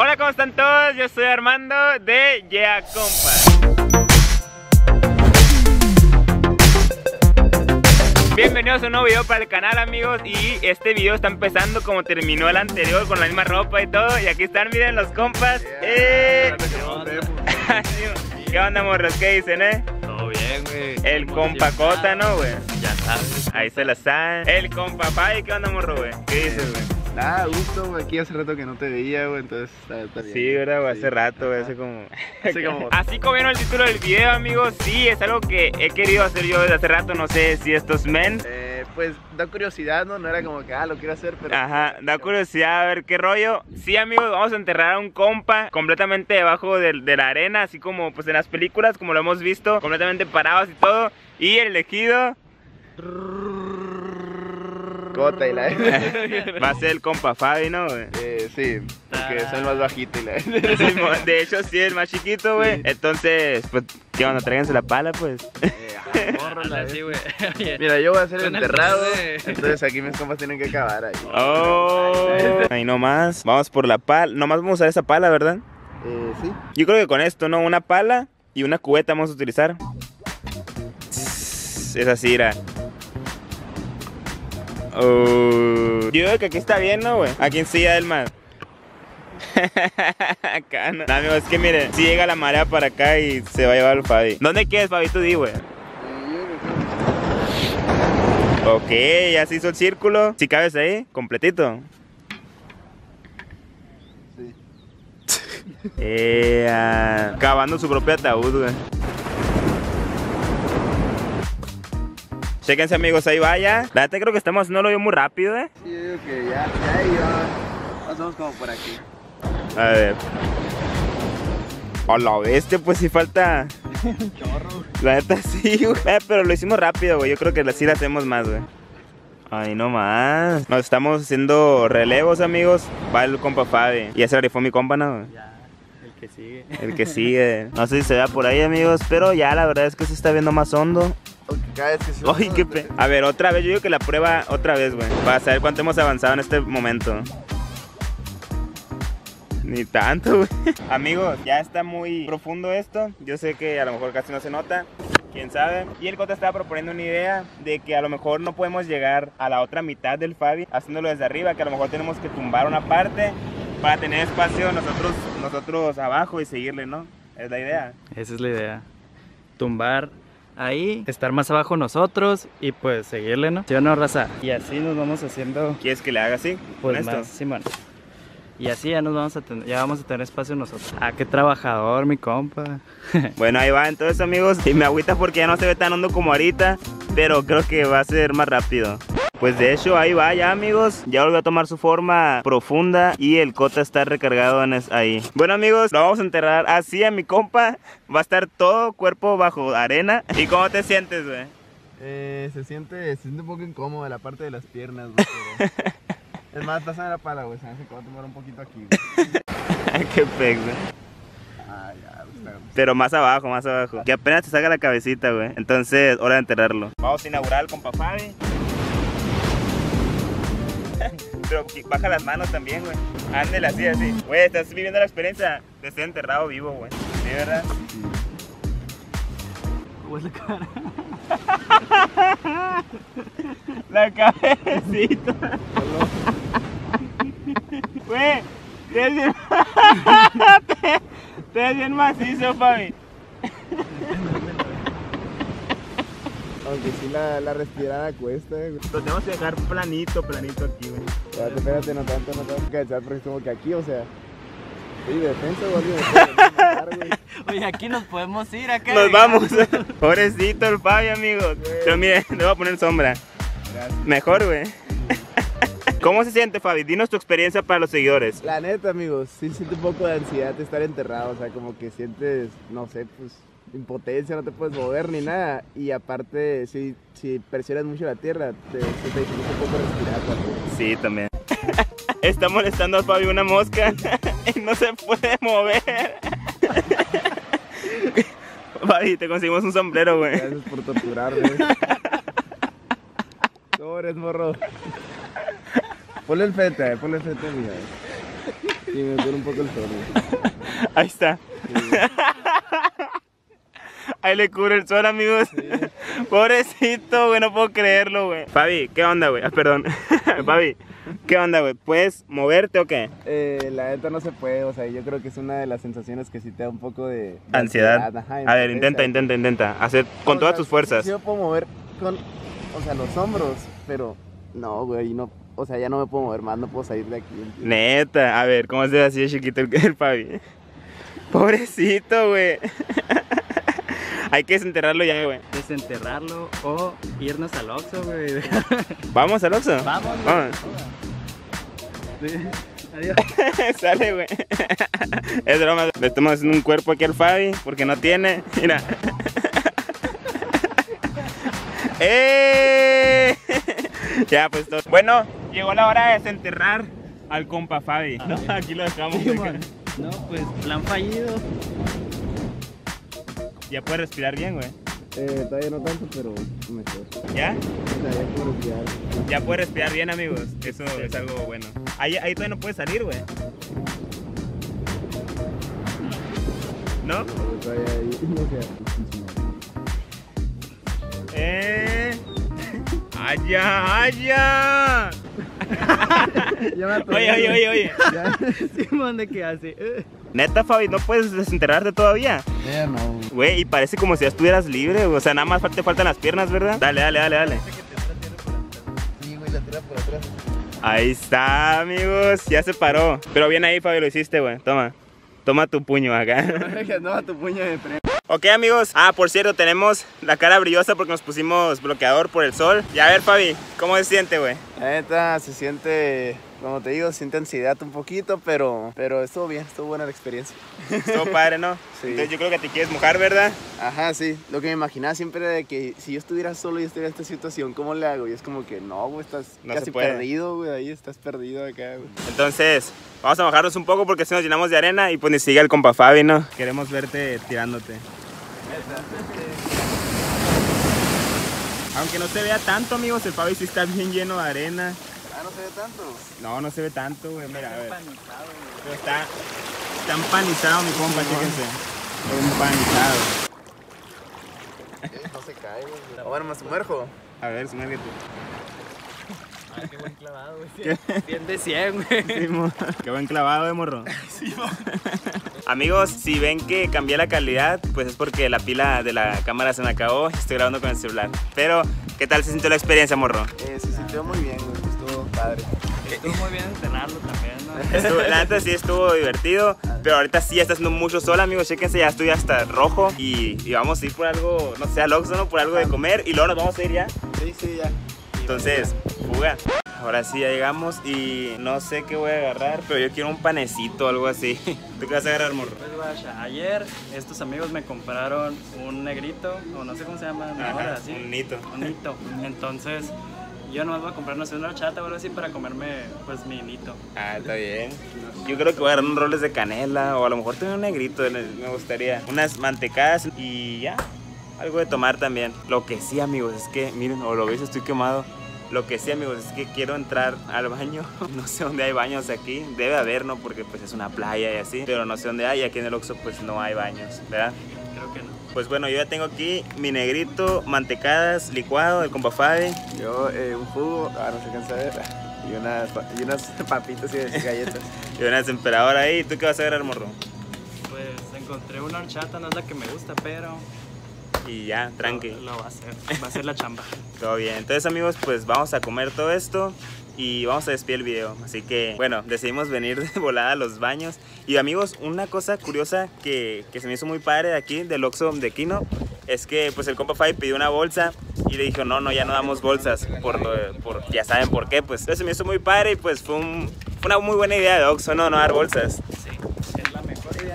Hola, ¿cómo están todos? Yo soy Armando de Yeah Compa. Bienvenidos a un nuevo video para el canal amigos y este video está empezando como terminó el anterior con la misma ropa y todo y aquí están, miren los compas eh... ¿Qué onda morros? ¿Qué dicen eh? Todo bien, güey. El compacota, ¿no, güey? Ya sabes. Ahí se la saben. El compa Pai, ¿qué onda morro, güey? ¿Qué dices, güey? Nada, gusto. Aquí hace rato que no te veía, güey, entonces está, está bien. Sí, ¿verdad, güey? Sí. Hace rato, güey, hace como... Así como vieron el título del video, amigos, sí, es algo que he querido hacer yo desde hace rato, no sé si estos men... Eh, pues da curiosidad, ¿no? No era como que, ah, lo quiero hacer, pero... Ajá, da curiosidad a ver qué rollo. Sí, amigos, vamos a enterrar a un compa completamente debajo de, de la arena, así como pues en las películas, como lo hemos visto, completamente parados y todo. Y el elegido Cota y la... va a ser el compa Fabi, ¿no, güey? eh, sí, porque soy el más bajito y la... De hecho, sí, el más chiquito, güey. Entonces, pues, ¿qué onda? Tráiganse la pala, pues. Eh, ajá, morro, la- Así, güey. Mira, yo voy a ser el enterrado, entonces aquí mis compas tienen que acabar ahí. Oh, ahí nomás. Vamos por la pala. Nomás vamos a usar esa pala, ¿verdad? Eh, sí. Yo creo que con esto, ¿no? Una pala y una cubeta vamos a utilizar. Es así, era. Oh, yo creo que aquí está bien, ¿no, güey? Aquí en silla del mar. acá no. No, amigo, es que miren, si llega la marea para acá y se va a llevar el Fabi. ¿Dónde quieres, Fabi? Tú di, güey. Ok, ya se hizo el círculo. Si cabes ahí, completito. Sí. Eh, ah, cavando su propio ataúd, güey. Chéquense, amigos, ahí vaya. La neta creo que estamos haciendo yo muy rápido, eh. Sí, yo digo que ya, ya. Pasamos como por aquí. A ver. A la bestia, pues sí falta. Chorro. La neta sí, güey. Eh, pero lo hicimos rápido, güey. Yo creo que sí la hacemos más, güey. Ay, no más. Nos estamos haciendo relevos, amigos. Va el compa Fabi. Y ya se rifó mi compa, ¿no? Ya, el que sigue. El que sigue. No sé si se vea por ahí, amigos. Pero ya la verdad es que se está viendo más hondo. Aunque cada vez que se Ay, qué pe... A ver, otra vez. Yo digo que la prueba otra vez, güey. Para saber cuánto hemos avanzado en este momento. Ni tanto, güey. Amigos, ya está muy profundo esto. Yo sé que a lo mejor casi no se nota. Quién sabe. Y el Cota estaba proponiendo una idea de que a lo mejor no podemos llegar a la otra mitad del Fabi haciéndolo desde arriba. Que a lo mejor tenemos que tumbar una parte para tener espacio nosotros, nosotros abajo y seguirle, ¿no? Es la idea. Esa es la idea. Tumbar ahí, estar más abajo nosotros y pues seguirle, ¿no? ¿Sí o no, raza? Y así nos vamos haciendo ¿Quieres que le haga así? pues con esto? más, Simón. Y así ya nos vamos a tener, ya vamos a tener espacio nosotros. Ah, qué trabajador, mi compa. Bueno, ahí va entonces amigos. Y me agüita porque ya no se ve tan hondo como ahorita. Pero creo que va a ser más rápido. Pues de hecho ahí va ya amigos. Ya volvió a tomar su forma profunda. Y el cota está recargado en es- ahí. Bueno amigos, lo vamos a enterrar así a mi compa. Va a estar todo cuerpo bajo arena. ¿Y cómo te sientes, güey? Eh, se siente, se siente un poco incómodo la parte de las piernas, güey, pero... Es más, pásame la pala, güey, se me hace que va a tomar un poquito aquí, güey. Qué güey. Ah, ya, güey. Pero más abajo, más abajo. Que apenas te saca la cabecita, güey. Entonces, hora de enterrarlo. Vamos a inaugurar el compa Fabi. Pero baja las manos también, güey. Ándele así, así. Güey, estás viviendo la experiencia de ser enterrado vivo, güey. ¿Sí, verdad? La cabecita. Güey, te es bien... te, te es bien macizo, Fabi. Aunque sí la, la respirada cuesta, güey. Lo tenemos que dejar planito, planito aquí, güey. Espérate, espérate, no tanto, no tanto que echar, porque es como que aquí, o sea... Sí, defensa, güey, güey. Oye, aquí nos podemos ir acá. Nos vamos. Pobrecito el Fabi, amigos. Pero miren, le voy a poner sombra. Gracias. Mejor, güey. ¿Cómo se siente, Fabi? Dinos tu experiencia para los seguidores. La neta, amigos, sí siente un poco de ansiedad de estar enterrado, o sea, como que sientes, no sé, pues, impotencia, no te puedes mover ni nada. Y aparte, si, si presionas mucho la tierra, te, se te dificulta un poco respirar también. Sí, también. Está molestando a Fabi una mosca y no se puede mover. Fabi, te conseguimos un sombrero, güey. Gracias por torturarme. ¿Cómo eres, morro? Ponle el fete, ponle el fete, mija. Sí, me cura un poco el sol. Ahí está. Sí. Ahí le cubre el sol, amigos. Pobrecito, güey, no puedo creerlo, güey. Fabi, ¿qué onda, güey? Ah, perdón. Fabi, ¿qué onda, güey? ¿Puedes moverte o qué? Eh, la neta no se puede, o sea, yo creo que es una de las sensaciones que sí te da un poco de... de Ansiedad. ajá, A ver, intenta, intenta, intenta. Hacer con O todas sea, tus fuerzas. Me puedo mover con, o sea, los hombros, pero no, güey, no, o sea, ya no me puedo mover más, no puedo salir de aquí. ¿entiendes? Neta, a ver, ¿cómo se ve así de chiquito el, el Fabi? Pobrecito, güey. Hay que desenterrarlo ya, güey. Desenterrarlo o irnos al Oxxo, güey. ¿Vamos al Oxxo? Vamos, güey. Vamos. Adiós. Sale, güey. Es broma. Le estamos haciendo un cuerpo aquí al Fabi porque no tiene. Mira. ¡Eh! Ya, pues todo. Bueno, llegó la hora de desenterrar al compa Fabi. No, aquí lo dejamos. Sí. No, pues plan fallido. Ya puede respirar bien, güey. Eh, todavía no tanto, pero mejor. ¿Ya? O sea, ya puedo respirar. Ya puede respirar bien, amigos. Eso es algo bueno. Ahí, ahí todavía no puede salir, güey. ¿No? ¡Eh! ¡Allá, allá! Ya me Oye, oye, oye, oye. Ya, Simón, ¿de qué hace? Neta, Fabi, ¿no puedes desenterrarte todavía? ya no. Güey, y parece como si ya estuvieras libre. O sea, nada más te faltan las piernas, ¿verdad? Dale, dale, dale, dale. Sí, güey, la tira por atrás. Ahí está, amigos. Ya se paró. Pero bien ahí, Fabi, lo hiciste, güey. Toma. Toma tu puño acá. no, a tu puño de freno. Ok amigos, ah por cierto tenemos la cara brillosa porque nos pusimos bloqueador por el sol Y a ver Fabi, ¿cómo se siente güey? La neta se siente, como te digo, siente ansiedad un poquito, pero, pero estuvo bien, estuvo buena la experiencia. Estuvo padre, ¿no? Sí. Entonces yo creo que te quieres mojar, ¿verdad? Ajá, sí. Lo que me imaginaba siempre era de que si yo estuviera solo y estuviera en esta situación, ¿cómo le hago? Y es como que no, güey, estás No se casi perdido, güey, ahí estás perdido acá, güey. Entonces, vamos a mojarnos un poco porque si nos llenamos de arena y pues ni sigue el compa Fabi, ¿no? Queremos verte tirándote Aunque no se vea tanto amigos, el Fabi sí está bien lleno de arena. Ah, no se ve tanto. No, no se ve tanto, güey, mira, a ver. Pero está, está empanizado mi compa, chéquense Empanizado. No se cae, güey. Bueno, me sumerjo. A ver, sumérgete Ah, qué buen clavado, güey. 100 de 100, güey. Qué buen clavado de morro. Amigos, si ven que cambié la calidad, pues es porque la pila de la cámara se me acabó y estoy grabando con el celular. Pero, ¿qué tal se sintió la experiencia, morro? Eh, se sintió muy bien, güey, estuvo padre. Estuvo muy bien entrenarlo también, ¿no? Estuvo- la neta sí estuvo divertido, pero ahorita sí ya está haciendo mucho sol, amigos. Chéquense, ya estoy hasta rojo y, y vamos a ir por algo, no sé, al Oxxo, ¿no? Por algo de comer y luego nos vamos a ir ya. Sí, sí, ya. Entonces, Ahora sí ya llegamos y no sé qué voy a agarrar, pero yo quiero un panecito o algo así. ¿Tú qué vas a agarrar, morro? Pues guacha, ayer estos amigos me compraron un negrito, o no sé cómo se llama Ajá, ahora, ¿sí? un nito. Un nito. Entonces, yo nomás voy a comprar, no sé, una horchata o algo así para comerme, pues, mi nito. Ah, está bien. Yo creo que voy a agarrar unos roles de canela o a lo mejor tengo un negrito, me gustaría. Unas mantecadas y ya. Algo de tomar también. Lo que sí, amigos, es que, miren, o lo veis, estoy quemado. Lo que sí, amigos, es que quiero entrar al baño. No sé dónde hay baños aquí. Debe haber, ¿no? Porque pues es una playa y así. Pero no sé dónde hay. Y aquí en el Oxxo pues no hay baños, ¿verdad? Creo que no. Pues bueno, yo ya tengo aquí mi negrito, mantecadas, licuado, el compa Fabi. Yo, eh, un jugo, ah, no sé qué saber. Y unas, pa- y unas papitas y galletas. Y una emperador ahí. ¿Tú qué vas a agarrar, morro? Pues encontré una horchata, no es la que me gusta, pero Y ya, tranqui. Lo, lo va a hacer, va a ser la chamba. Todo bien. Entonces, amigos, pues vamos a comer todo esto y vamos a despedir el video. Así que, bueno, decidimos venir de volada a los baños. Y amigos, una cosa curiosa que, que se me hizo muy padre de aquí, del Oxxo de Kino, es que pues el compa Fai pidió una bolsa y le dijo, no, no, ya no damos bolsas, por, lo- por ya saben por qué. Pues entonces se me hizo muy padre y pues fue, un- fue una muy buena idea de Oxxo, no, no dar bolsas. Sí,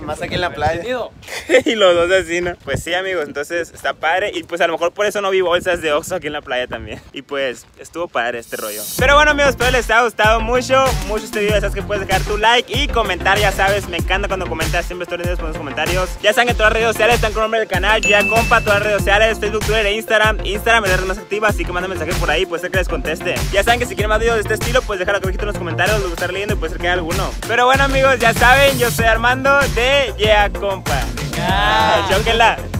Más aquí en la playa. y los dos así, ¿no? Pues sí, amigos, entonces está padre. Y pues a lo mejor por eso no vi bolsas de Oxxo aquí en la playa también. Y pues estuvo padre este rollo. Pero bueno, amigos, espero les haya gustado mucho. Mucho este video, ya sabes que puedes dejar tu like y comentar, ya sabes. Me encanta cuando comentas, siempre estoy leyendo los comentarios. Ya saben que todas las redes sociales están con el nombre del canal. Ya compa, todas las redes sociales, Facebook, Twitter e Instagram. Instagram es la red más activa, así que manda mensajes por ahí, puede ser que les conteste. Ya saben que si quieren más videos de este estilo, pues déjalo aquí en los comentarios, los voy a estar leyendo y puede ser que haya alguno. Pero bueno, amigos, ya saben, yo soy Armando de Yeah Compa. Chóquenla.